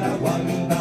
água.